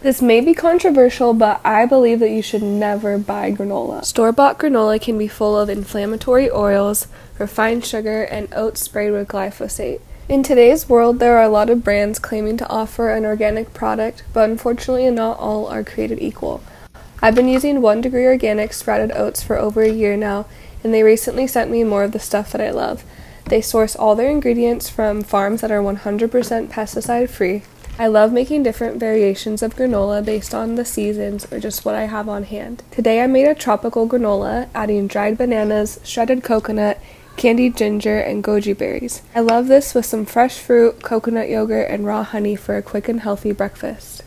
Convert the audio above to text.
This may be controversial, but I believe that you should never buy granola. Store bought granola can be full of inflammatory oils, refined sugar, and oats sprayed with glyphosate. In today's world, there are a lot of brands claiming to offer an organic product, but unfortunately, not all are created equal. I've been using One Degree Organic sprouted oats for over a year now, and they recently sent me more of the stuff that I love. They source all their ingredients from farms that are 100% pesticide free. I love making different variations of granola based on the seasons or just what I have on hand. Today I made a tropical granola, adding dried bananas, shredded coconut, candied ginger, and goji berries. I love this with some fresh fruit, coconut yogurt, and raw honey for a quick and healthy breakfast.